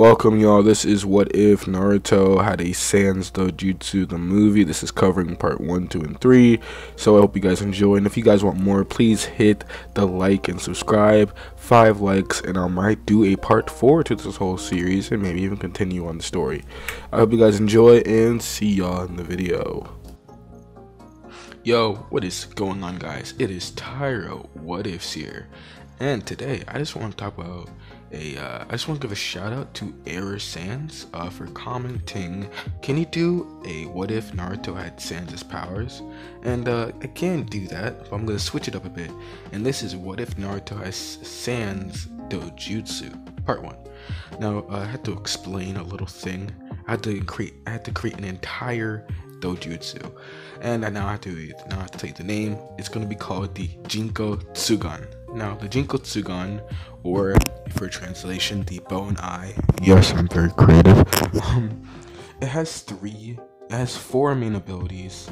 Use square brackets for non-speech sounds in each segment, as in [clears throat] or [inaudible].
Welcome, y'all. This is What If Naruto Had a Sans Dojutsu, the movie. This is covering part 1, 2, and 3. So I hope you guys enjoy. And if you guys want more, please hit the like and subscribe. Five likes, and I might do a part 4 to this whole series and maybe even continue on the story. I hope you guys enjoy and see y'all in the video. Yo, what is going on, guys? It is Tyro What Ifs here. And today, I just want to talk about a uh, I just want to give a shout out to Error Sans uh, for commenting. Can you do a what if Naruto had Sans' powers? And uh, I can do that, but I'm gonna switch it up a bit. And this is what if Naruto has Sans Dojutsu, part one. Now uh, I had to explain a little thing. I had to create I had to create an entire dojutsu, and I now have to now I have to tell you the name. It's gonna be called the Jinko Tsugan. Now the Jinko Tsugan, or for translation, the bone eye. Yes, I'm very creative. Um, it has three, it has four main abilities.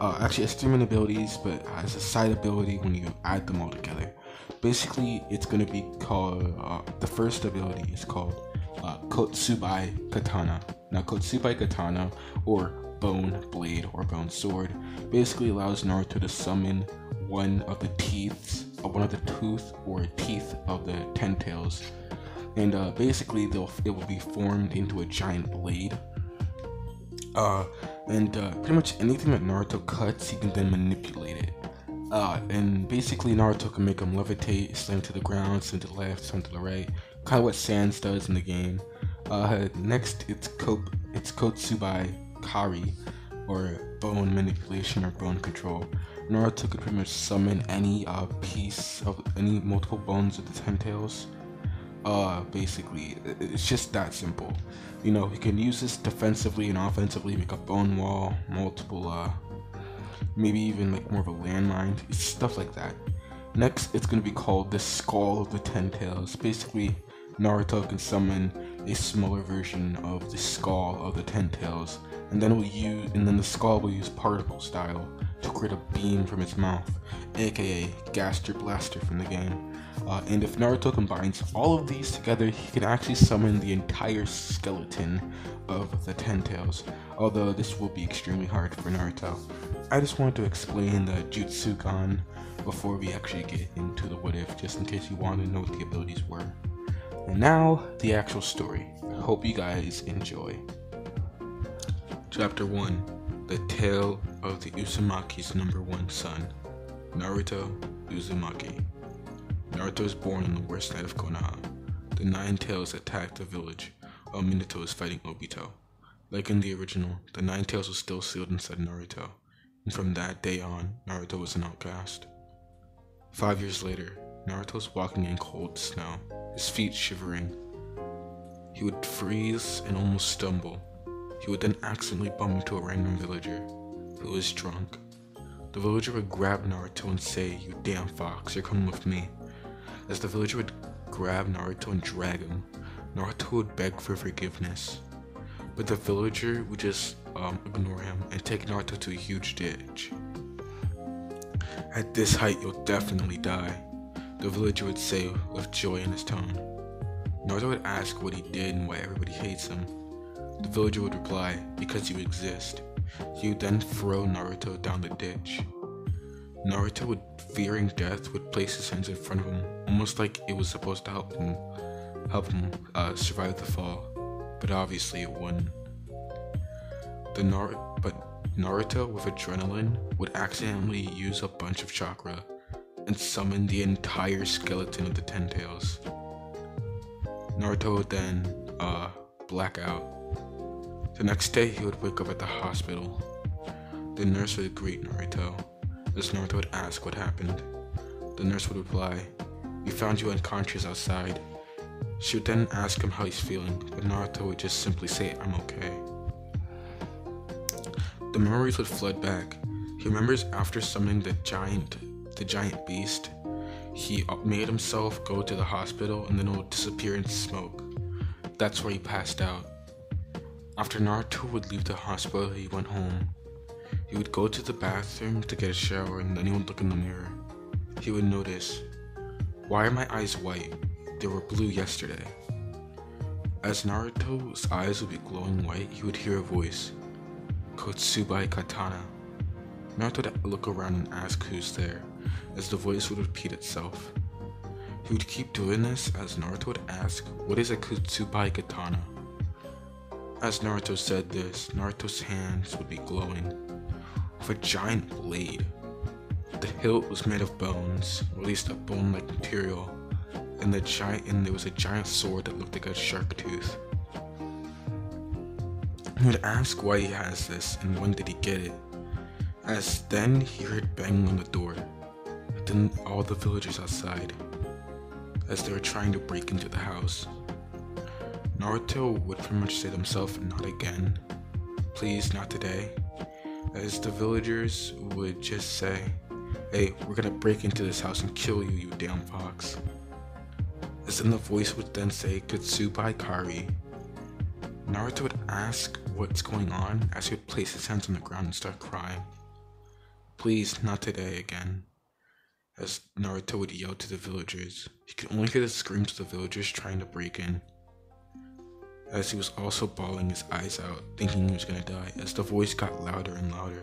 Uh, actually, it has three main abilities, but has a side ability when you add them all together. Basically, it's going to be called, uh, the first ability is called uh, Kotsubai Katana. Now, Kotsubai Katana, or Bone Blade or Bone Sword, basically allows Naruto to summon one of the teeth, or one of the tooth or teeth of the Ten Tails, and uh, basically they'll it will be formed into a giant blade. Uh, and uh, pretty much anything that Naruto cuts, he can then manipulate it. Uh, and basically Naruto can make him levitate, slam to the ground, slam to the left, slam to the right, kind of what Sans does in the game. Uh, next, it's Cope, it's Kotsubai Kari, or bone manipulation or bone control. Naruto could pretty much summon any uh, piece of any multiple bones of the Ten Tails. Uh, basically, it's just that simple. You know, he can use this defensively and offensively, make a bone wall, multiple, uh, maybe even like more of a landmine, stuff like that. Next, it's gonna be called the Skull of the Ten Tails. Basically, Naruto can summon a smaller version of the Skull of the Ten Tails, and then we'll use, and then the Skull will use particle style to create a beam from its mouth, aka Gaster Blaster from the game. Uh, and if Naruto combines all of these together, he can actually summon the entire skeleton of the Ten Tails, although this will be extremely hard for Naruto. I just wanted to explain the Jutsu Jutsugan before we actually get into the what if, just in case you want to know what the abilities were. And now, the actual story. I hope you guys enjoy. Chapter 1 The Tale of the Uzumaki's number one son, Naruto Uzumaki. Naruto was born on the worst night of Konoha. The Nine Tails attacked the village while Minato was fighting Obito. Like in the original, the Nine Tails was still sealed inside Naruto, and from that day on, Naruto was an outcast. Five years later, Naruto was walking in cold snow, his feet shivering. He would freeze and almost stumble. He would then accidentally bump into a random villager who was drunk. The villager would grab Naruto and say, You damn fox, you're coming with me. As the villager would grab Naruto and drag him, Naruto would beg for forgiveness. But the villager would just um, ignore him and take Naruto to a huge ditch. At this height, you'll definitely die, the villager would say with joy in his tone. Naruto would ask what he did and why everybody hates him. The villager would reply, Because you exist. Would then throw Naruto down the ditch. Naruto, would, fearing death, would place his hands in front of him, almost like it was supposed to help him, help him uh, survive the fall. But obviously, it wouldn't. The Nar- but Naruto, with adrenaline, would accidentally use a bunch of chakra and summon the entire skeleton of the Ten Tails. Naruto would then uh, black out the next day, he would wake up at the hospital. The nurse would greet Naruto, as Naruto would ask what happened. The nurse would reply, We found you unconscious outside. She would then ask him how he's feeling, but Naruto would just simply say, I'm okay. The memories would flood back. He remembers after summoning the giant, the giant beast, he made himself go to the hospital and then would disappear in smoke. That's where he passed out. After Naruto would leave the hospital, he went home. He would go to the bathroom to get a shower and then he would look in the mirror. He would notice, why are my eyes white? They were blue yesterday. As Naruto's eyes would be glowing white, he would hear a voice. Kotsubai Katana. Naruto would look around and ask who's there, as the voice would repeat itself. He would keep doing this as Naruto would ask, What is a Kotsubai Katana? As Naruto said this, Naruto's hands would be glowing with a giant blade. The hilt was made of bones, or at least a bone-like material, and the giant and there was a giant sword that looked like a shark tooth. He would ask why he has this and when did he get it. As then he heard banging on the door. Then all the villagers outside, as they were trying to break into the house. Naruto would pretty much say to himself, not again. Please, not today. As the villagers would just say, hey, we're gonna break into this house and kill you, you damn fox. As then the voice would then say, Kotsubai Kari. Naruto would ask what's going on as he would place his hands on the ground and start crying. Please, not today again. As Naruto would yell to the villagers, he could only hear the screams of the villagers trying to break in. As he was also bawling his eyes out, thinking he was gonna die, as the voice got louder and louder.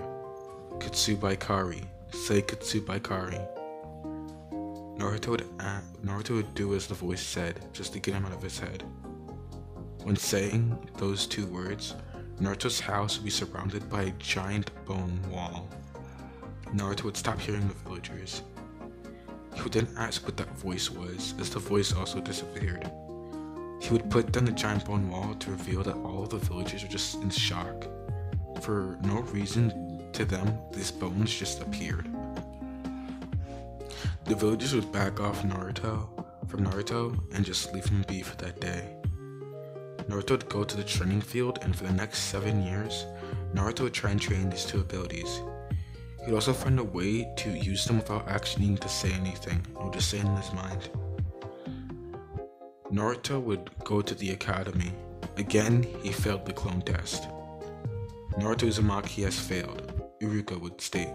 Kotsubai Kari, say Kotsubai Kari. Naruto would, uh, Naruto would do as the voice said, just to get him out of his head. When saying those two words, Naruto's house would be surrounded by a giant bone wall. Naruto would stop hearing the villagers. He would then ask what that voice was, as the voice also disappeared. He would put down the giant bone wall to reveal that all the villagers were just in shock. For no reason to them, these bones just appeared. The villagers would back off Naruto from Naruto and just leave him be for that day. Naruto would go to the training field and for the next seven years, Naruto would try and train these two abilities. He'd also find a way to use them without actually needing to say anything, or just say in his mind. Naruto would go to the academy. Again, he failed the clone test. Naruto Uzumaki has failed, Iruka would state.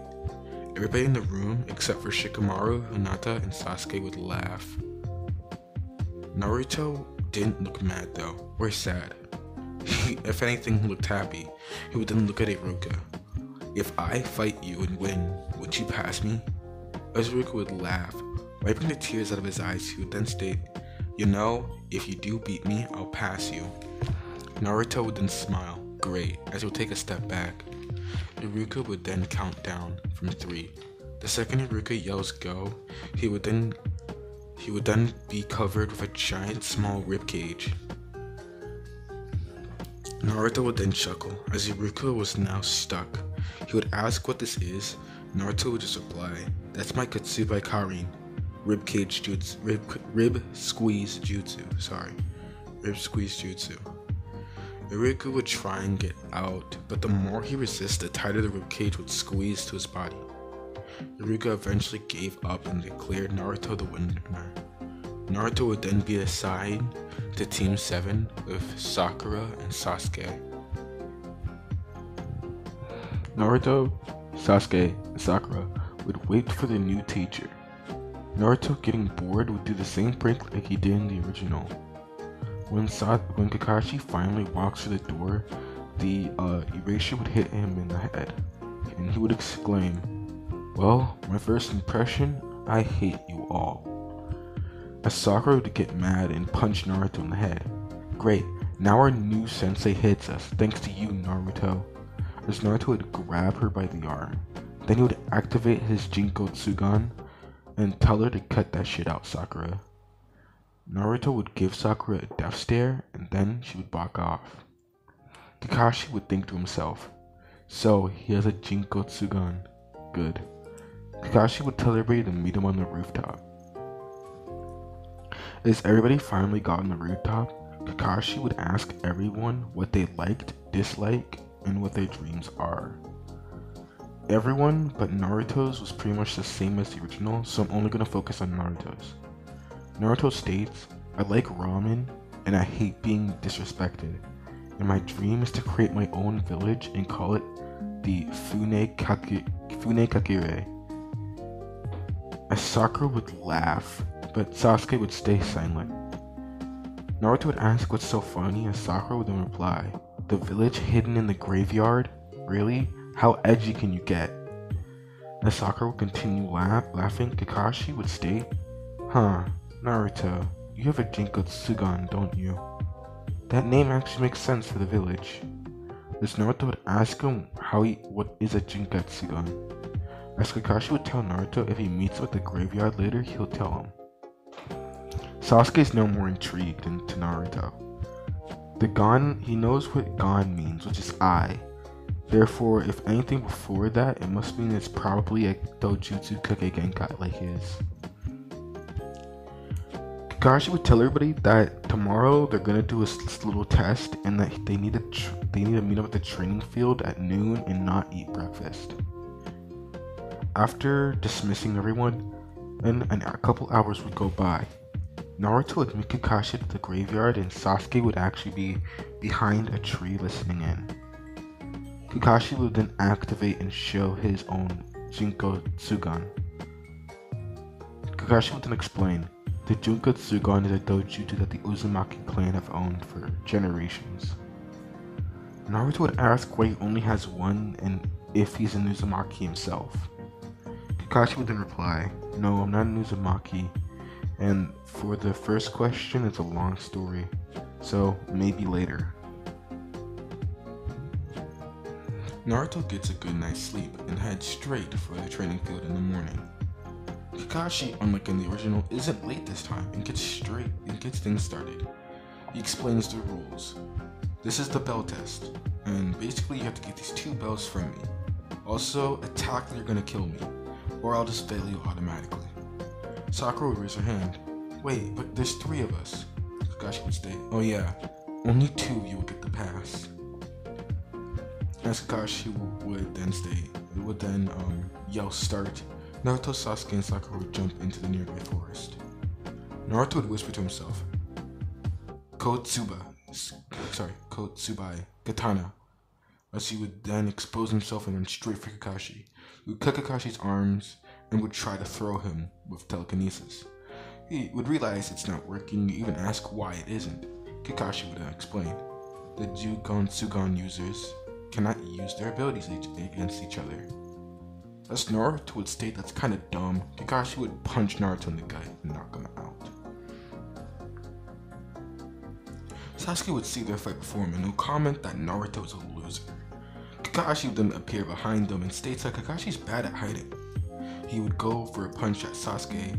Everybody in the room, except for Shikamaru, Hinata, and Sasuke, would laugh. Naruto didn't look mad though, or sad. [laughs] He, if anything, looked happy. He would then look at Iruka. If I fight you and win, would you pass me? Iruka would laugh, wiping the tears out of his eyes, he would then state, You know, if you do beat me, I'll pass you. Naruto would then smile, great, as he would take a step back. Iruka would then count down from three. The second Iruka yells go, he would then he would then be covered with a giant small rib cage. Naruto would then chuckle, as Iruka was now stuck. He would ask what this is. Naruto would just reply, That's my Kotsubai Karin. Rib cage jutsu. Rib, rib squeeze jutsu. Sorry. Rib squeeze jutsu. Iruka would try and get out, but the more he resisted, the tighter the rib cage would squeeze to his body. Iruka eventually gave up and declared Naruto the winner. Naruto would then be assigned to Team 7 with Sakura and Sasuke. Naruto, Sasuke, and Sakura would wait for the new teacher. Naruto getting bored would do the same prank like he did in the original. When, Sa- when Kakashi finally walks through the door, the uh, eraser would hit him in the head, and he would exclaim, Well, my first impression, I hate you all. As Sakura would get mad and punch Naruto in the head. Great, now our new sensei hits us, thanks to you, Naruto. As Naruto would grab her by the arm. Then he would activate his Jinko Tsugan and tell her to cut that shit out, Sakura. Naruto would give Sakura a death stare and then she would back off. Kakashi would think to himself, so he has a Jinko Tsugan. Good. Kakashi would tell everybody to meet him on the rooftop. As everybody finally got on the rooftop, Kakashi would ask everyone what they liked, disliked, and what their dreams are. Everyone but Naruto's was pretty much the same as the original, so I'm only going to focus on Naruto's. Naruto states, I like ramen and I hate being disrespected, and my dream is to create my own village and call it the Fune, Kaki- Fune Kakire. Would laugh, but Sasuke would stay silent. Naruto would ask what's so funny, and Sakura would then reply, The village hidden in the graveyard? Really? How edgy can you get? As Sakura would continue laugh, laughing, Kakashi would state, Huh, Naruto, you have a Jinkotsugan, don't you? That name actually makes sense for the village. This Naruto would ask him how he what is a Jinkotsugan. As Kakashi would tell Naruto if he meets with the graveyard later, he'll tell him. Sasuke is no more intrigued into Naruto. The Gon, he knows what Gon means, which is eye. Therefore, if anything before that, it must mean it's probably a Dojutsu Kekkei Genkai like his. Kakashi would tell everybody that tomorrow they're gonna do a little test and that they need to they need to meet up at the training field at noon and not eat breakfast. After dismissing everyone, and, and a couple hours would go by. Naruto would meet Kakashi at the graveyard and Sasuke would actually be behind a tree listening in. Kakashi would then activate and show his own Jinkotsugan. Kakashi would then explain, the Jinkotsugan is a dojutsu that the Uzumaki clan have owned for generations. Naruto would ask why he only has one and if he's an Uzumaki himself. Kakashi would then reply, no, I'm not an Uzumaki, and for the first question, it's a long story, so maybe later. Naruto gets a good night's sleep and heads straight for the training field in the morning. Kakashi, unlike in the original, isn't late this time and gets straight and gets things started. He explains the rules. This is the bell test, and basically you have to get these two bells from me. Also, attack that you're gonna kill me, or I'll just fail you automatically. Sakura would raise her hand. Wait, but there's three of us. Kakashi would state, Oh yeah, only two of you will get the pass. As Kakashi would then it would then um, yell start. Naruto, Sasuke, and Sakura would jump into the nearby forest. Naruto would whisper to himself, Kotsuba, sorry, Kotsubai, Katana, as he would then expose himself and run straight for Kakashi. He would cut Kakashi's arms and would try to throw him with telekinesis. He would realize it's not working, even ask why it isn't. Kakashi would explain. The Jinkotsugan users cannot use their abilities against each other. As Naruto would state that's kinda dumb, Kakashi would punch Naruto in the gut and knock him out. Sasuke would see their fight before him and would comment that Naruto is a loser. Kakashi would then appear behind them and states that Kakashi's bad at hiding he would go for a punch at Sasuke,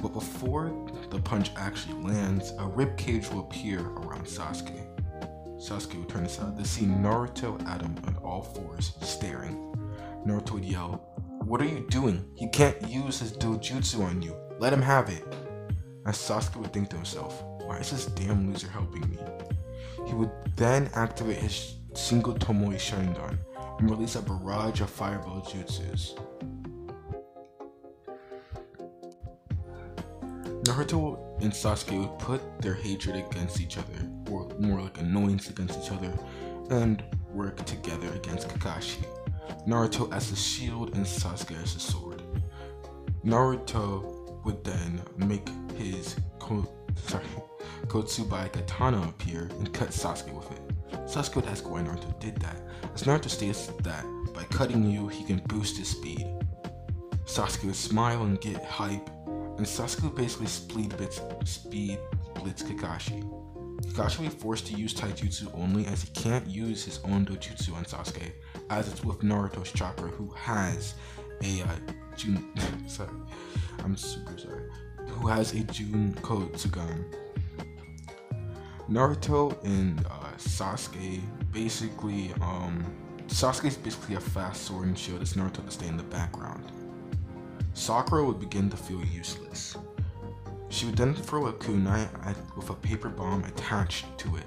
but before the punch actually lands, a rib cage will appear around Sasuke. Sasuke would turn aside to see Naruto at him on all fours, staring. Naruto would yell, What are you doing? He can't use his dojutsu on you. Let him have it. As Sasuke would think to himself, Why is this damn loser helping me? He would then activate his single Tomoe Sharingan and release a barrage of fireball jutsus. Naruto and Sasuke would put their hatred against each other, or more like annoyance against each other, and work together against Kakashi. Naruto as a shield and Sasuke as a sword. Naruto would then make his ko- sorry, Kotsubai katana appear and cut Sasuke with it. Sasuke would ask why Naruto did that, as Naruto states that by cutting you, he can boost his speed. Sasuke would smile and get hype and Sasuke basically speed blitz, speed blitz Kakashi. Kakashi be forced to use Taijutsu only as he can't use his own Dojutsu on Sasuke, as it's with Naruto's chakra who has a uh, Jun. [laughs] sorry, I'm super sorry. Who has a Jinkotsugan. Naruto and uh, Sasuke basically, um, Sasuke is basically a fast sword and shield as Naruto to stay in the background. Sakura would begin to feel useless. She would then throw a kunai at, with a paper bomb attached to it,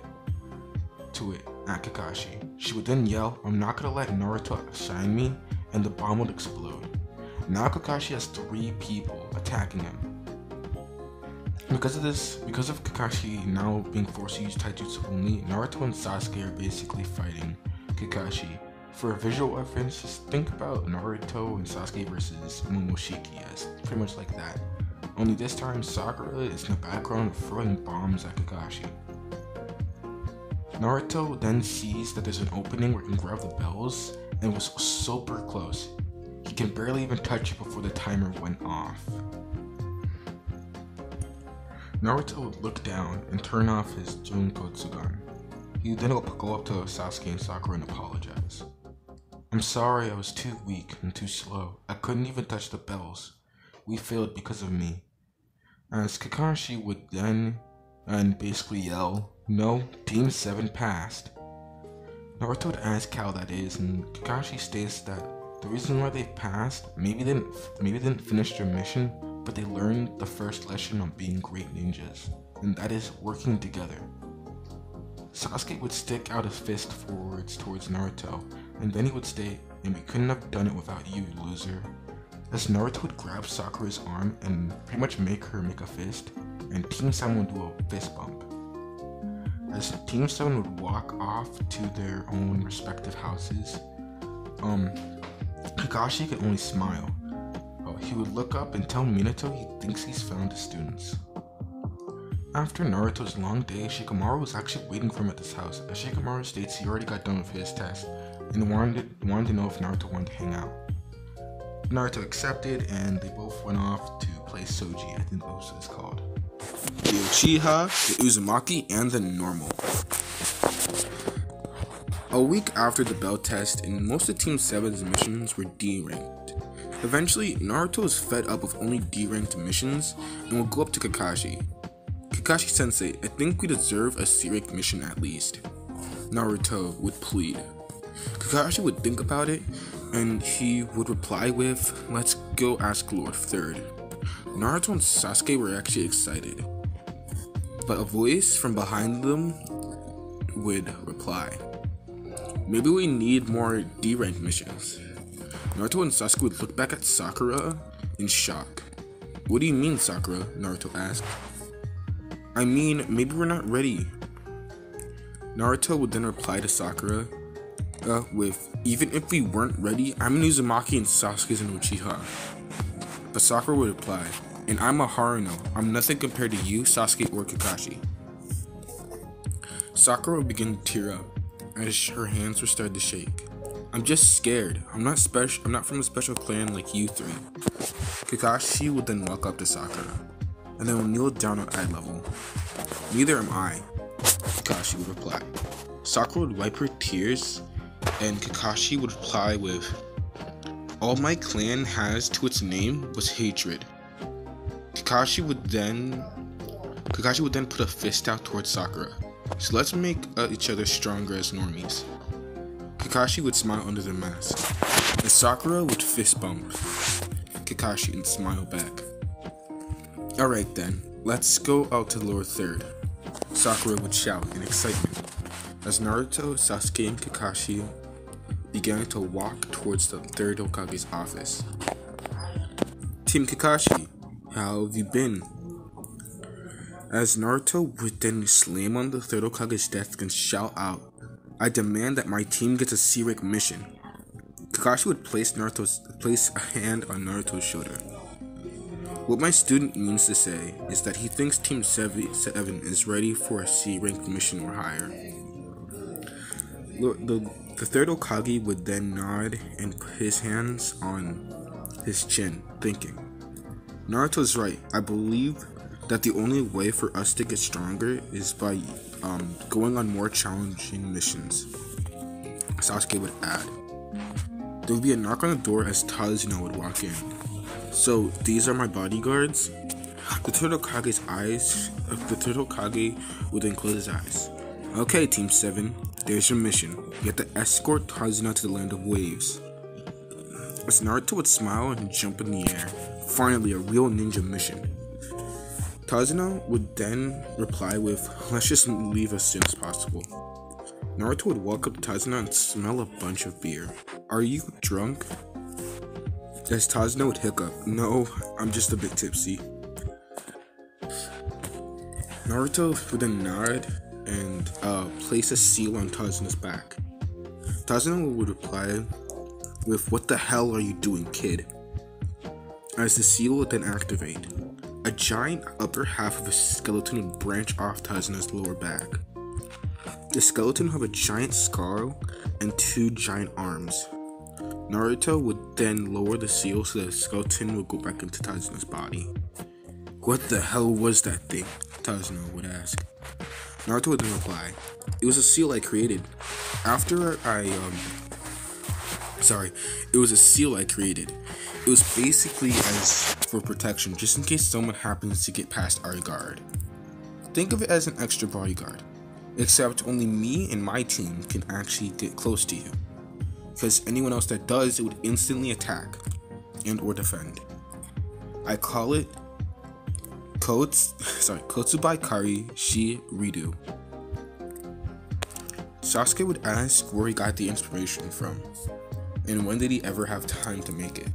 to it at Kakashi. She would then yell, I'm not gonna let Naruto shine me, and the bomb would explode. Now Kakashi has three people attacking him. Because of this, because of Kakashi now being forced to use Taijutsu only, Naruto and Sasuke are basically fighting Kakashi for a visual reference, just think about Naruto and Sasuke versus Momoshiki as pretty much like that. Only this time, Sakura is in the background throwing bombs at Kakashi. Naruto then sees that there's an opening where he can grab the bells and was super close. He can barely even touch it before the timer went off. Naruto would look down and turn off his Jinkotsugan. He would then go up to Sasuke and Sakura and apologize. I'm sorry I was too weak and too slow. I couldn't even touch the bells. We failed because of me. As Kakashi would then and basically yell, No, Team 7 passed. Naruto would ask how that is, and Kakashi states that the reason why they passed, maybe they didn't, maybe they didn't finish their mission, but they learned the first lesson on being great ninjas, and that is working together. Sasuke would stick out his fist forwards towards Naruto, and then he would state, and we couldn't have done it without you, loser. As Naruto would grab Sakura's arm and pretty much make her make a fist, and Team 7 would do a fist bump. As Team 7 would walk off to their own respective houses, um, Kakashi could only smile. Uh, he would look up and tell Minato he thinks he's found his students. After Naruto's long day, Shikamaru was actually waiting for him at his house, as Shikamaru states he already got done with his test, and wanted, wanted to know if Naruto wanted to hang out. Naruto accepted, and they both went off to play Soji, I think that was what it's called. The Uchiha, the Uzumaki, and the Normal. A week after the bell test, and most of Team 7's missions were D-ranked. Eventually, Naruto was fed up with only D-ranked missions and would go up to Kakashi, Kakashi sensei, I think we deserve a C-rank mission at least. Naruto would plead. Kakashi would think about it, and he would reply with, Let's go ask Lord Third. Naruto and Sasuke were actually excited. But a voice from behind them would reply, Maybe we need more D rank missions. Naruto and Sasuke would look back at Sakura in shock. What do you mean, Sakura? Naruto asked. I mean, maybe we're not ready. Naruto would then reply to Sakura uh, with, Even if we weren't ready, I'm an Uzumaki and Sasuke's an Uchiha. But Sakura would reply, And I'm a Haruno. I'm nothing compared to you, Sasuke, or Kakashi. Sakura would begin to tear up as her hands were starting to shake. I'm just scared. I'm not special. I'm not from a special clan like you three. Kakashi would then walk up to Sakura and then will kneel down at eye level. Neither am I, Kakashi would reply. Sakura would wipe her tears, and Kakashi would reply with, All my clan has to its name was hatred. Kakashi would then Kakashi would then put a fist out towards Sakura. So let's make uh, each other stronger as normies. Kakashi would smile under the mask, and Sakura would fist bump Kakashi and smile back. Alright then, let's go out to the Lord Third. Sakura would shout in excitement as Naruto, Sasuke, and Kakashi began to walk towards the third Hokage's office. Team Kakashi, how have you been? As Naruto would then slam on the third Hokage's desk and shout out, I demand that my team gets a C-rank mission. Kakashi would place Naruto's place a hand on Naruto's shoulder. What my student means to say is that he thinks Team 7 is ready for a C ranked mission or higher. The, the third Hokage would then nod and put his hands on his chin, thinking. Naruto's right. I believe that the only way for us to get stronger is by um, going on more challenging missions. Sasuke would add. There would be a knock on the door as Tazuna would walk in. So these are my bodyguards. The Third Hokage's eyes. The Third Hokage would then close his eyes. Okay, Team 7, there's your mission. You have to escort Tazuna to the land of waves. As Naruto would smile and jump in the air. Finally, a real ninja mission. Tazuna would then reply with, let's just leave as soon as possible. Naruto would walk up to Tazuna and smell a bunch of beer. Are you drunk? As Tazuna would hiccup, no, I'm just a bit tipsy. Naruto would then nod and uh, place a seal on Tazuna's back. Tazuna would reply with, What the hell are you doing, kid? As the seal would then activate. A giant upper half of a skeleton would branch off Tazuna's lower back. The skeleton would have a giant skull and two giant arms. Naruto would then lower the seal so the skeleton would go back into Tazuna's body. What the hell was that thing? Tazuna would ask. Naruto then reply, It was a seal I created. After I, um, sorry, it was a seal I created. It was basically as for protection, just in case someone happens to get past our guard. Think of it as an extra bodyguard, except only me and my team can actually get close to you. Because anyone else that does, it would instantly attack and or defend. I call it Kots, sorry, Kotsubai Kari Shi Ridu. Sasuke would ask where he got the inspiration from, and when did he ever have time to make it.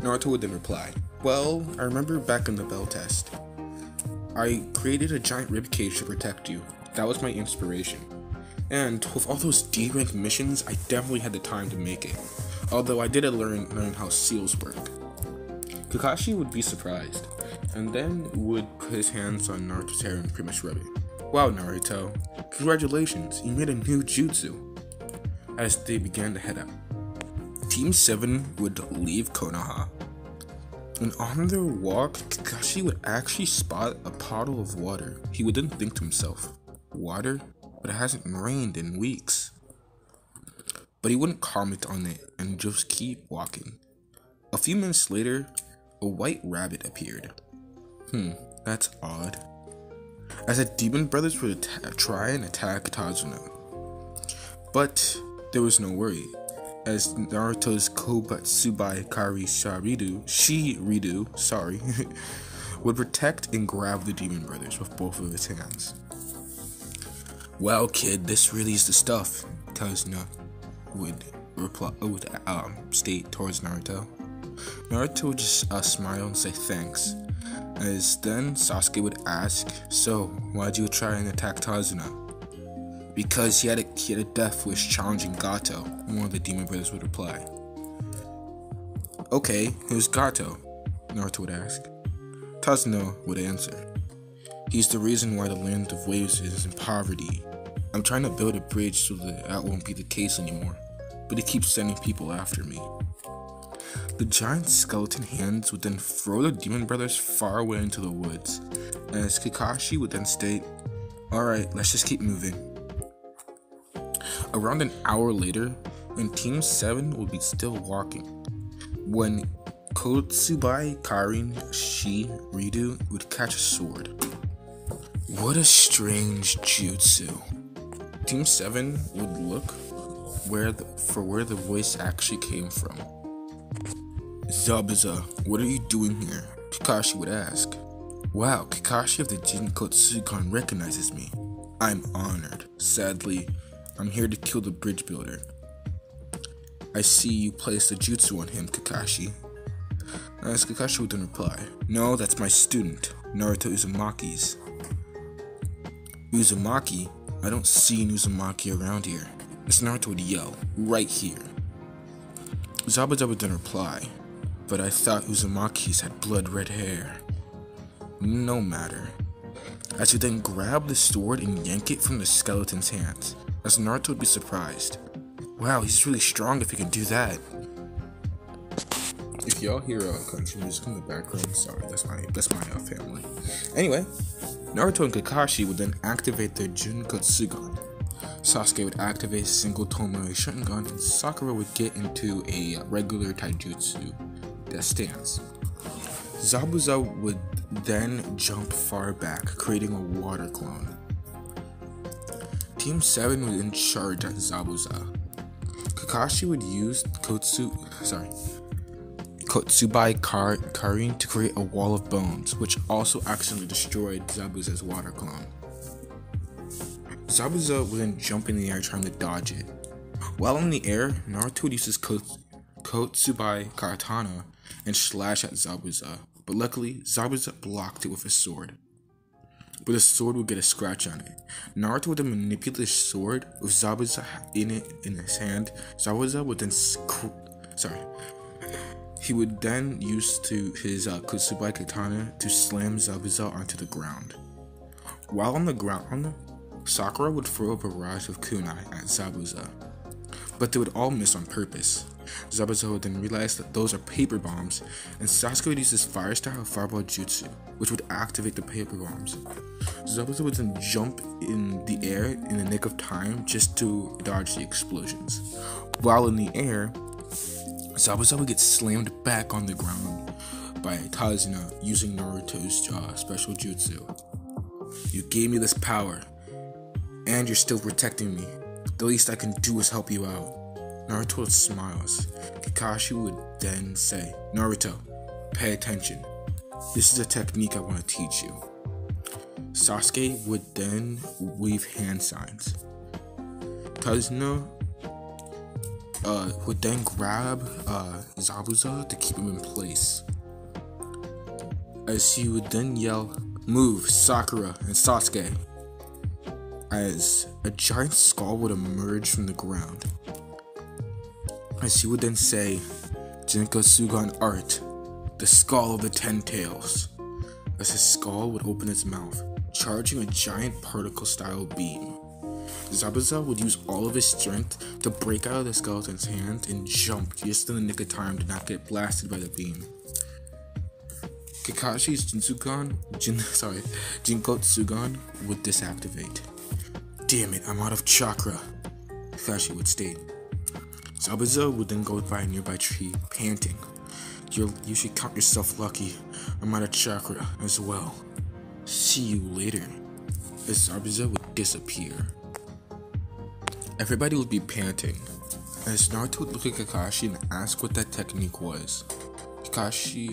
Naruto would then reply, Well, I remember back in the bell test. I created a giant rib cage to protect you. That was my inspiration. And with all those D rank missions, I definitely had the time to make it. Although I did learn learn how seals work. Kakashi would be surprised, and then would put his hands on Naruto's hair and pretty much rub it. Wow, Naruto, congratulations, you made a new jutsu. As they began to head out. Team 7 would leave Konoha. And on their walk, Kakashi would actually spot a puddle of water. He would then think to himself, Water? But it hasn't rained in weeks. But he wouldn't comment on it and just keep walking. A few minutes later, a white rabbit appeared. Hmm, that's odd. As the Demon Brothers would try and attack Tazuna. But there was no worry, as Naruto's Kobatsubai Kari Sharidu, Shiridu, sorry, [laughs] would protect and grab the Demon Brothers with both of his hands. Well, kid, this really is the stuff, Tazuna would reply would um, state towards Naruto. Naruto would just uh, smile and say thanks. As then Sasuke would ask, "So, why'd you try and attack Tazuna?" Because he had a he had a death wish challenging Gato. One of the demon brothers would reply. Okay, who's Gato? Naruto would ask. Tazuna would answer. He's the reason why the land of waves is in poverty. I'm trying to build a bridge so that that won't be the case anymore, but he keeps sending people after me. The giant skeleton hands would then throw the demon brothers far away into the woods, as Kakashi would then state, Alright, let's just keep moving. Around an hour later, when Team 7 would be still walking, when Kotsubai Karin Shi Ridu would catch a sword. What a strange jutsu. Team 7 would look where the, for where the voice actually came from. Zabuza, what are you doing here? Kakashi would ask. Wow, Kakashi of the Jinkotsugan recognizes me. I'm honored. Sadly, I'm here to kill the bridge builder. I see you placed a jutsu on him, Kakashi. As Kakashi would then reply, No, that's my student, Naruto Uzumaki's. Uzumaki? I don't see an Uzumaki around here. As Naruto would yell, right here. Zabuza would then reply, but I thought Uzumakis had blood red hair. No matter. As he then grab the sword and yank it from the skeleton's hands, as Naruto would be surprised. Wow, he's really strong if he can do that. If y'all hear uh, country music in the background, sorry, that's my that's my uh, family. Anyway, Naruto and Kakashi would then activate their Jinkotsugan. Sasuke would activate single Tomoe Sharingan, and Sakura would get into a regular taijutsu stance. Zabuza would then jump far back, creating a water clone. Team 7 was in charge at Zabuza. Kakashi would use Kotsu, sorry, Kotsubai Kar- Karin to create a wall of bones, which also accidentally destroyed Zabuza's water clone. Zabuza would then jump in the air trying to dodge it. While in the air, Naruto uses Kot- Kotsubai Katana and slash at Zabuza, but luckily Zabuza blocked it with his sword. But the sword would get a scratch on it. Naruto would then manipulate the sword with Zabuza in it in his hand. Zabuza would then sorry. He would then use to his uh, Kutsubai katana to slam Zabuza onto the ground. While on the ground, Sakura would throw a barrage of kunai at Zabuza, but they would all miss on purpose. Zabuza then realize that those are paper bombs, and Sasuke would use his fire style fireball jutsu, which would activate the paper bombs. Zabuza would then jump in the air in the nick of time just to dodge the explosions. While in the air, Zabuza would get slammed back on the ground by Tazuna using Naruto's uh, special jutsu. You gave me this power, and you're still protecting me. The least I can do is help you out. Naruto smiles. Kakashi would then say, Naruto, pay attention. This is a technique I want to teach you. Sasuke would then wave hand signs. Tazuna uh, would then grab uh, Zabuza to keep him in place. As he would then yell, Move, Sakura and Sasuke, as a giant skull would emerge from the ground. As he would then say, Jinko Sugan Art, the skull of the Ten Tails, as his skull would open its mouth, charging a giant particle style beam. Zabuza would use all of his strength to break out of the skeleton's hand and jump just in the nick of time to not get blasted by the beam. Kakashi's Jinsukan, Jin, [laughs] sorry, Jinkotsugan would disactivate. Damn it, I'm out of chakra, Kakashi would state. Zabuza would then go by a nearby tree, panting. you you should count yourself lucky. I'm out of chakra as well. See you later. As Zabuza would disappear. Everybody would be panting. As Naruto would look at Kakashi and ask what that technique was. Kakashi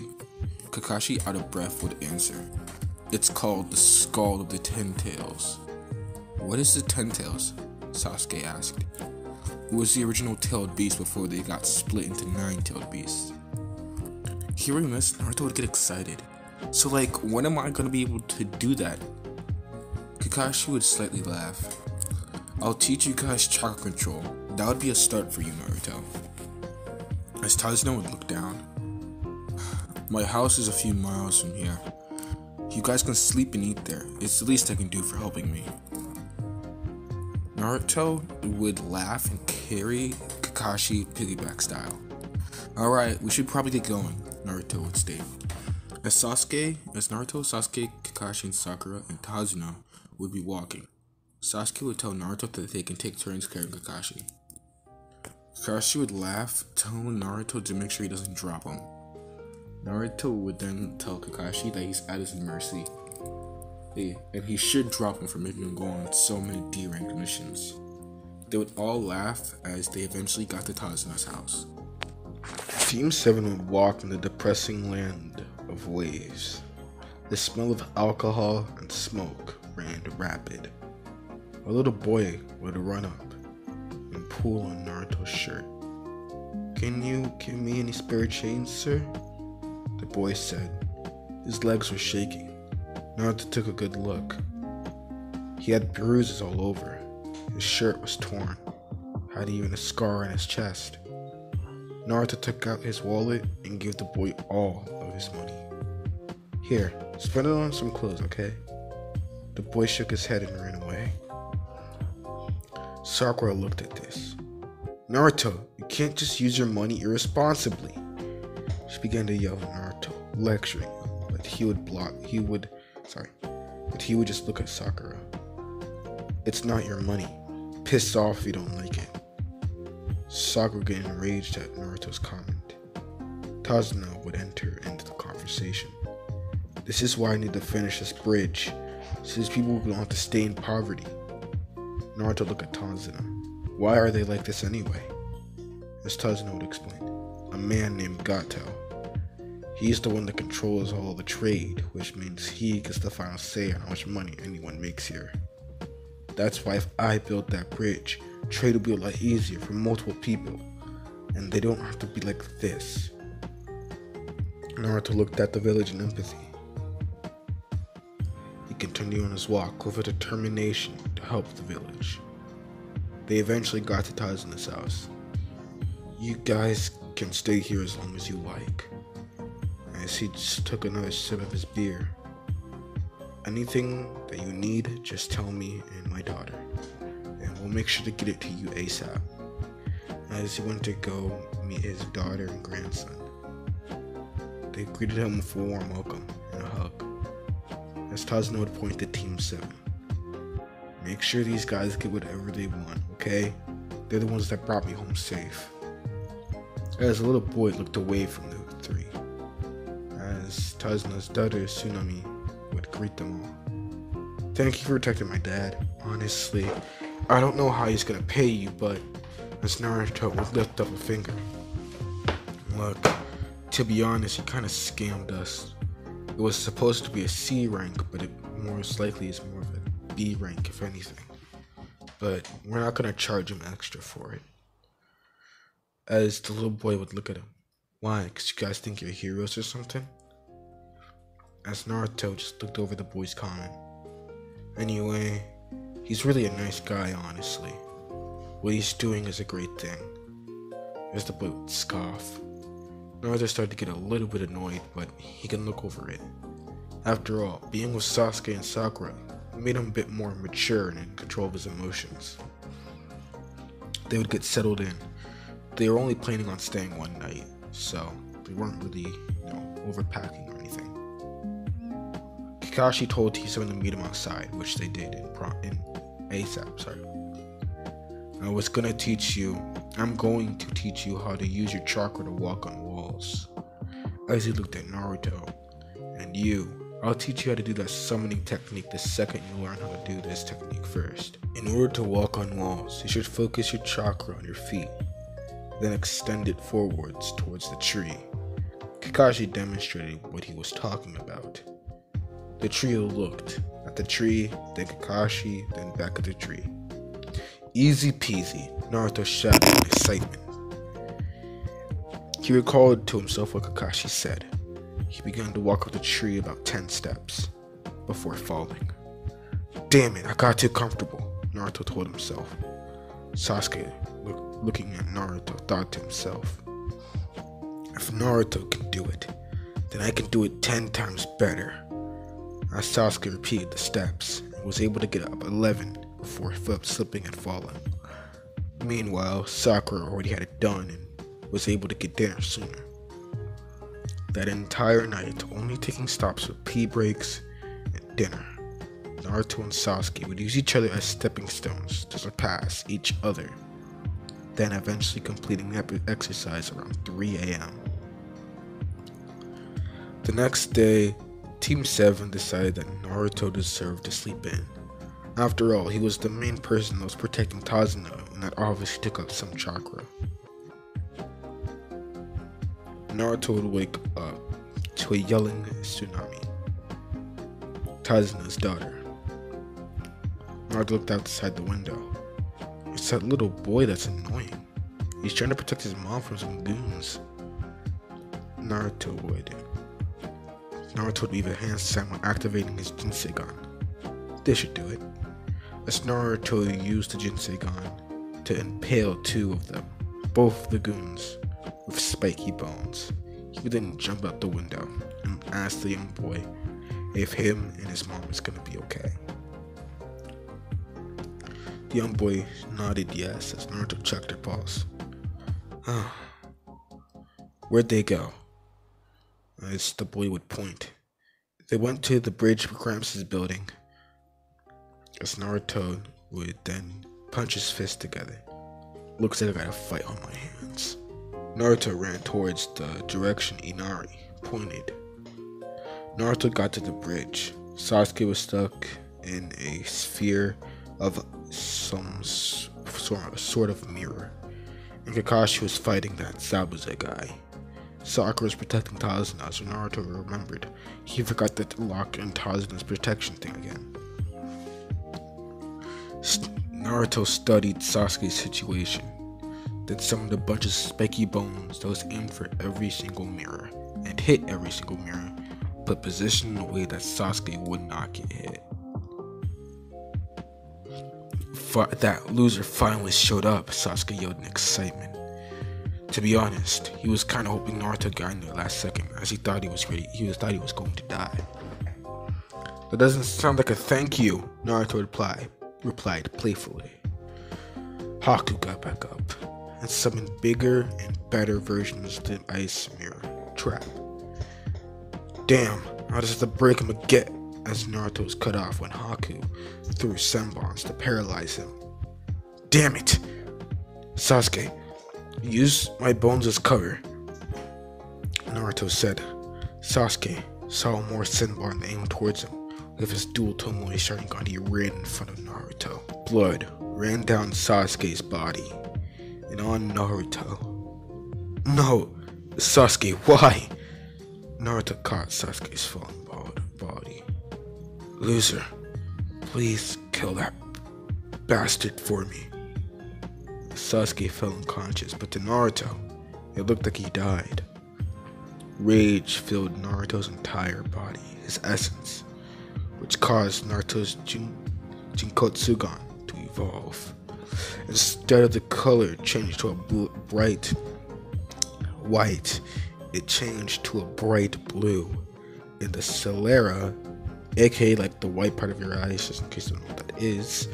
Kakashi out of breath would answer. It's called the Skull of the Ten Tails. What is the Ten Tails? Sasuke asked. Was the original tailed beast before they got split into nine tailed beasts. Hearing this, Naruto would get excited. So like, when am I gonna be able to do that? Kakashi would slightly laugh. I'll teach you guys chakra control. That would be a start for you, Naruto. As Tazuna would look down. My house is a few miles from here. You guys can sleep and eat there. It's the least I can do for helping me. Naruto would laugh and carry Kakashi piggyback style. Alright, we should probably get going, Naruto would state. As Sasuke, as Naruto, Sasuke, Kakashi, and Sakura, and Tazuna would be walking. Sasuke would tell Naruto that they can take turns carrying Kakashi. Kakashi would laugh, telling Naruto to make sure he doesn't drop him. Naruto would then tell Kakashi that he's at his mercy. and he should drop him for making him go on so many D rank missions. They would all laugh as they eventually got to Tazuna's house. Team 7 would walk in the depressing land of waves. The smell of alcohol and smoke ran rapid. A little boy would run up and pull on Naruto's shirt. Can you give me any spare change, sir? The boy said. His legs were shaking. Naruto took a good look. He had bruises all over. His shirt was torn, had even a scar on his chest. Naruto took out his wallet and gave the boy all of his money. Here, spend it on some clothes, okay? The boy shook his head and ran away. Sakura looked at this. Naruto, you can't just use your money irresponsibly. She began to yell at Naruto, lecturing, him, but he would block. He would, sorry, but he would just look at Sakura. It's not your money. Piss off if you don't like it. Sakura getting enraged at Naruto's comment. Tazuna would enter into the conversation. This is why I need to finish this bridge, since people don't have to stay in poverty. Naruto looked at Tazuna. Why are they like this anyway? As Tazuna would explain, a man named Gato. He's the one that controls all the trade, which means he gets the final say on how much money anyone makes here. That's why if I build that bridge, trade will be a lot easier for multiple people, and they don't have to be like this. Naruto looked at the village in empathy. He continued on his walk with a determination to help the village. They eventually got to Tazuna's house. You guys can stay here as long as you like. As he just took another sip of his beer. Anything that you need, just tell me and my daughter, and we'll make sure to get it to you ASAP. As he went to go meet his daughter and grandson, they greeted him with a warm welcome and a hug. As Tazno would point to Team 7. Make sure these guys get whatever they want, okay? They're the ones that brought me home safe. As a little boy looked away from the three, as Tazno's daughter Tsunami would greet them all. Thank you for protecting my dad. Honestly, I don't know how he's gonna pay you, but as Naruto would lift up a finger. Look, to be honest, he kind of scammed us. It was supposed to be a C rank, but it most likely is more of a B rank, if anything. But we're not gonna charge him extra for it. As the little boy would look at him. Why? Because you guys think you're heroes or something? As Naruto just looked over the boy's comment. Anyway, he's really a nice guy, honestly. What he's doing is a great thing. As the boy would scoff. Naruto started to get a little bit annoyed, but he can look over it. After all, being with Sasuke and Sakura made him a bit more mature and in control of his emotions. They would get settled in. They were only planning on staying one night, so they weren't really, you know, overpacking. Kakashi told T7 to meet him outside, which they did in, pro- in ASAP, sorry. I was gonna teach you, I'm going to teach you how to use your chakra to walk on walls. As he looked at Naruto, and you, I'll teach you how to do that summoning technique the second you learn how to do this technique first. In order to walk on walls, you should focus your chakra on your feet, then extend it forwards towards the tree. Kakashi demonstrated what he was talking about. The trio looked at the tree, then Kakashi, then back at the tree. Easy peasy, Naruto shouted in excitement. He recalled to himself what Kakashi said. He began to walk up the tree about 10 steps before falling. Damn it, I got too comfortable, Naruto told himself. Sasuke, look, looking at Naruto, thought to himself, If Naruto can do it, then I can do it 10 times better. As Sasuke repeated the steps and was able to get up 11 before Philip slipping and falling. Meanwhile, Sakura already had it done and was able to get there sooner that entire night, only taking stops for pee breaks and dinner. Naruto and Sasuke would use each other as stepping stones to surpass each other, then eventually completing the exercise around 3 a.m. The next day, Team 7 decided that Naruto deserved to sleep in. After all, he was the main person that was protecting Tazuna, and that obviously took up some chakra. Naruto would wake up to a yelling Tsunami. Tazuna's daughter. Naruto looked outside the window. It's that little boy that's annoying. He's trying to protect his mom from some goons. Naruto would. Naruto would leave a hand sign activating his Jinsegan. This should do it. As Naruto used the Jinsegan to impale two of them, both the goons with spiky bones. He would then jump out the window and ask the young boy if him and his mom is gonna be okay. The young boy nodded yes as Naruto checked her pulse. Ah, where'd they go? As the boy would point. They went to the bridge for Gramps' building. As Naruto would then punch his fist together. Looks like I got a fight on my hands. Naruto ran towards the direction Inari pointed. Naruto got to the bridge. Sasuke was stuck in a sphere of some sort of mirror, and Kakashi was fighting that Zabuza guy. Sakura was protecting Tazuna, so Naruto remembered. He forgot to lock in Tazuna's protection thing again. Naruto studied Sasuke's situation then summoned a bunch of spiky bones that was aimed for every single mirror and hit every single mirror, but positioned in a way that Sasuke would not get hit. that loser finally showed up, Sasuke yelled in excitement. To be honest, he was kind of hoping Naruto got in the last second, as he thought he was ready. He was thought he was going to die. That doesn't sound like a thank you, Naruto replied, replied playfully. Haku got back up and summoned bigger and better versions of the ice mirror trap. Damn, how does the break him get? As Naruto was cut off when Haku threw Senbons to paralyze him. Damn it! Sasuke, use my bones as cover. Naruto said. Sasuke saw more Senbon aim towards him. With his dual Tomoe Sharingan, he ran in front of Naruto. Blood ran down Sasuke's body and on Naruto. No, Sasuke, why? Naruto caught Sasuke's falling body. Loser, please kill that bastard for me. Sasuke fell unconscious, but to Naruto, it looked like he died. Rage filled Naruto's entire body, his essence, which caused Naruto's Jin- Jinkotsugan to evolve. Instead of the color changed to a bl- bright white, it changed to a bright blue. In the sclera, aka like the white part of your eyes, just in case you don't know what that is,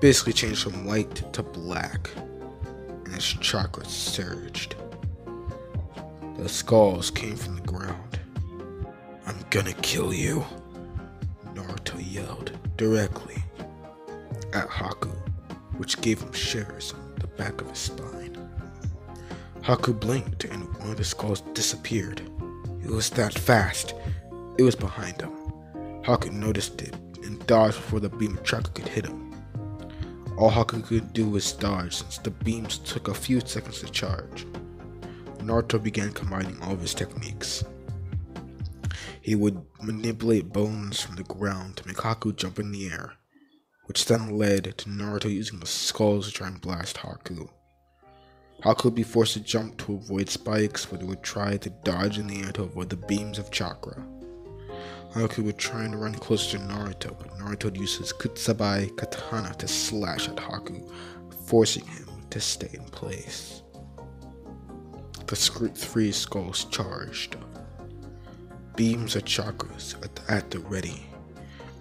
basically changed from white to black, and its chakra surged. The skulls came from the ground. I'm gonna kill you, Naruto yelled directly at Haku, which gave him shivers on the back of his spine. Haku blinked and one of the skulls disappeared. It was that fast. It was behind him. Haku noticed it and dodged before the beam of chakra could hit him. All Haku could do was dodge since the beams took a few seconds to charge. Naruto began combining all of his techniques. He would manipulate bones from the ground to make Haku jump in the air, which then led to Naruto using the skulls to try and blast Haku. Haku would be forced to jump to avoid spikes, but he would try to dodge in the air to avoid the beams of chakra. Haku would try and run closer to Naruto, but Naruto would use his Kusabai katana to slash at Haku, forcing him to stay in place. The three skulls charged. Beams of chakras at the, at the ready.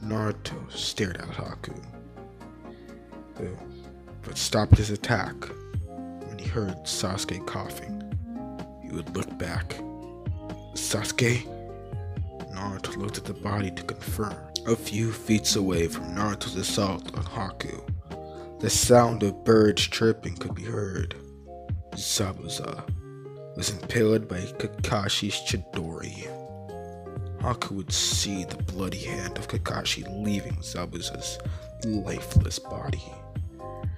Naruto stared at Haku, but stopped his attack when he heard Sasuke coughing. He would look back. Sasuke? Naruto looked at the body to confirm. A few feet away from Naruto's assault on Haku, the sound of birds chirping could be heard. Zabuza was impaled by Kakashi's Chidori. Haku would see the bloody hand of Kakashi leaving Zabuza's lifeless body.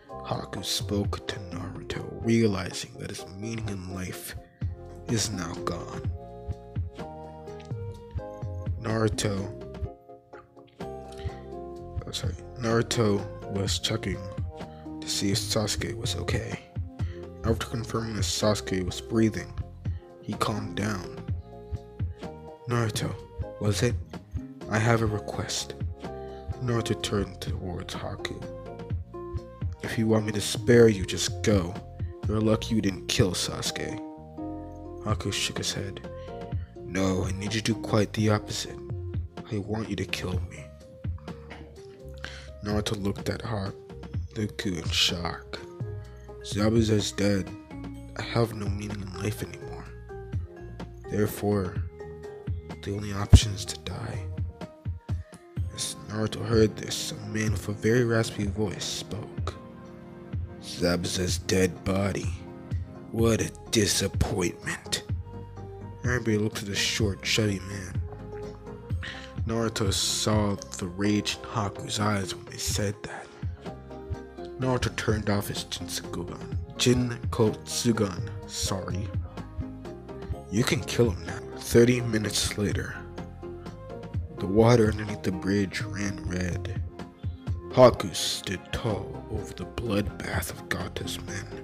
Haku spoke to Naruto, realizing that his meaning in life is now gone. Naruto. Oh, sorry. Naruto was checking to see if Sasuke was okay. After confirming that Sasuke was breathing, he calmed down. Naruto, was it? I have a request. Naruto turned towards Haku. If you want me to spare you, just go. You're lucky you didn't kill Sasuke. Haku shook his head. No, I need you to do quite the opposite. I want you to kill me. Naruto looked at Haku in shock. Zabuza is dead. I have no meaning in life anymore. Therefore, the only option is to die. As Naruto heard this, a man with a very raspy voice spoke. Zabuza's dead body. What a disappointment. Everybody looked at the short, chubby man. Naruto saw the rage in Haku's eyes when they said that. Naruto turned off his Jinsugugan. Jinkotsugan, sorry. You can kill him now. Thirty minutes later, the water underneath the bridge ran red. Haku stood tall over the bloodbath of Gato's men.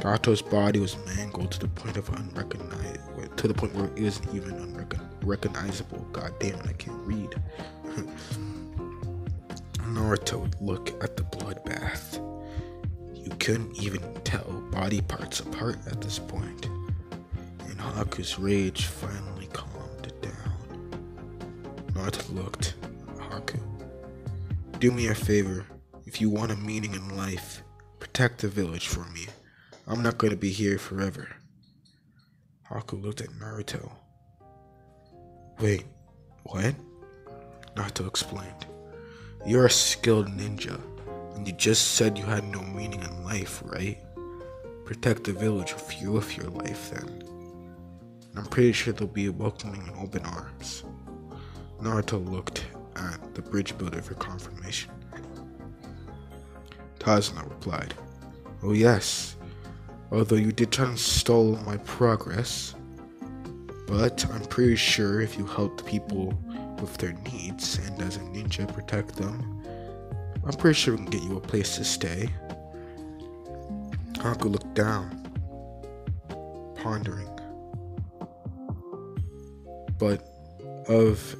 Gato's body was mangled to the point of unrecognizable, to the point where it wasn't even unrecognizable. God damn it, I can't read. [laughs] Naruto would look at the bloodbath. You couldn't even tell body parts apart at this point. point, and Haku's rage finally calmed down. Naruto looked at Haku. Do me a favor, if you want a meaning in life, protect the village for me. I'm not going to be here forever. Haku looked at Naruto. Wait, what? Naruto explained. You're a skilled ninja, and you just said you had no meaning in life, right? Protect the village with you with your life, then. And I'm pretty sure they'll be welcoming in open arms. Naruto looked at the bridge builder for confirmation. Tazuna replied, Oh yes, although you did try to stall my progress, but I'm pretty sure if you help people with their needs and as a ninja protect them, I'm pretty sure we can get you a place to stay. Haku looked down, pondering. But of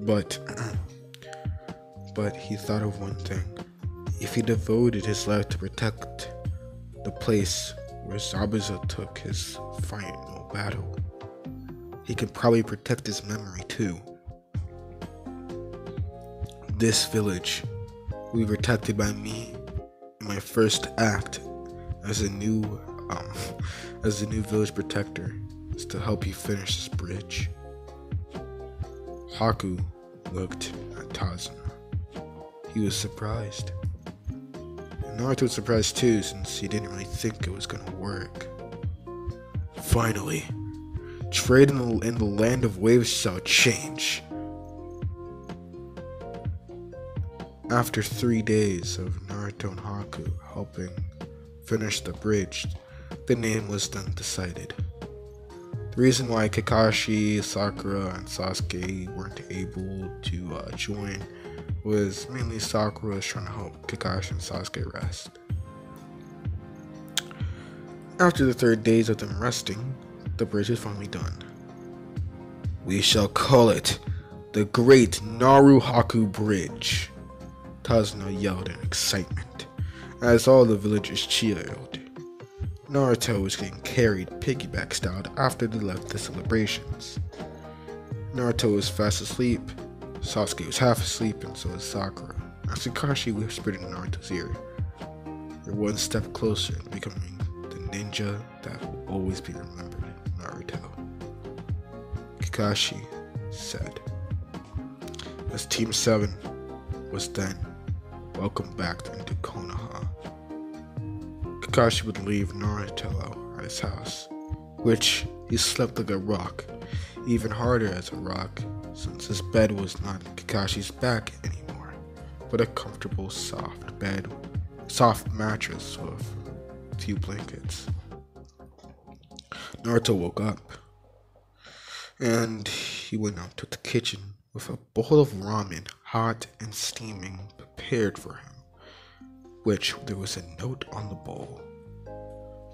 but [clears throat] but he thought of one thing. If he devoted his life to protect place where Zabuza took his final battle, he could probably protect his memory too. This village will be protected by me in my first act as a new um, [laughs] as a new village protector is to help you finish this bridge. Haku looked at Tazuna. He was surprised. Naruto was surprised too since he didn't really think it was gonna work. Finally, trade in the, in the land of waves shall change. After three days of Naruto and Haku helping finish the bridge, the name was then decided. The reason why Kakashi, Sakura, and Sasuke weren't able to uh, join was mainly Sakura was trying to help Kakashi and Sasuke rest. After the third days of them resting, the bridge is finally done. We shall call it the Great Naruhaku Bridge. Tazuna yelled in excitement, as all the villagers cheered. Naruto was getting carried piggyback style after they left the celebrations. Naruto was fast asleep, Sasuke was half asleep, and so was Sakura. As Kakashi whispered in Naruto's ear, You're one step closer to becoming the ninja that will always be remembered, Naruto. Kakashi said. As Team 7 was then welcomed back into Konoha. Kakashi would leave Naruto at his house, which he slept like a rock, even harder as a rock, since his bed was not Kakashi's back anymore, but a comfortable soft bed, soft mattress with a few blankets. Naruto woke up, and he went out to the kitchen with a bowl of ramen, hot and steaming, prepared for him, which there was a note on the bowl.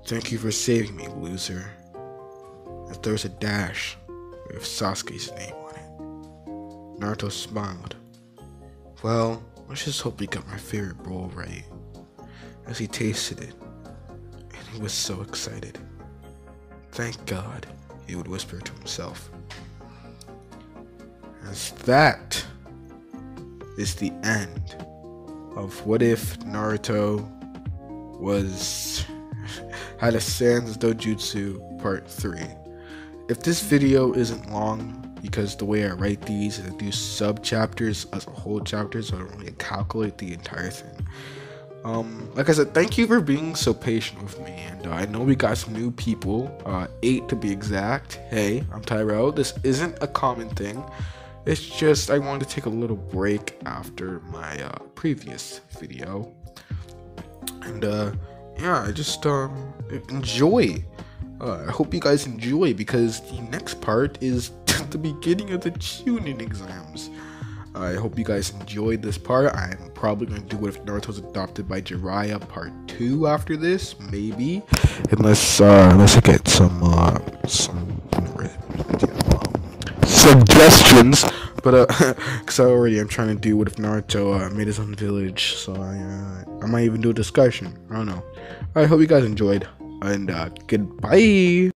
Thank you for saving me, loser. If there was a dash with Sasuke's name. Naruto smiled. Well, let's just hope he got my favorite bowl right. As he tasted it, and he was so excited. Thank God, he would whisper to himself. As that is the end of what if Naruto was [laughs] had a Sans Dojutsu part 3. If this video isn't long, because the way I write these is I do sub chapters as a whole chapter, so I don't really calculate the entire thing. Um, like I said, thank you for being so patient with me, and uh, I know we got some new people, uh, eight to be exact. Hey, I'm Tyrell. This isn't a common thing. It's just I wanted to take a little break after my uh, previous video, and uh, yeah, I just um, enjoy. Uh, I hope you guys enjoy because the next part is the beginning of the Chunin exams. I hope you guys enjoyed this part. I'm probably going to do it if Naruto's adopted by Jiraiya part two after this, maybe, unless uh, unless I get some uh, some suggestions But uh, [laughs] cause I already I'm trying to do what if Naruto uh, made his own village. So I uh, I might even do a discussion. I don't know. I hope you guys enjoyed and uh, goodbye.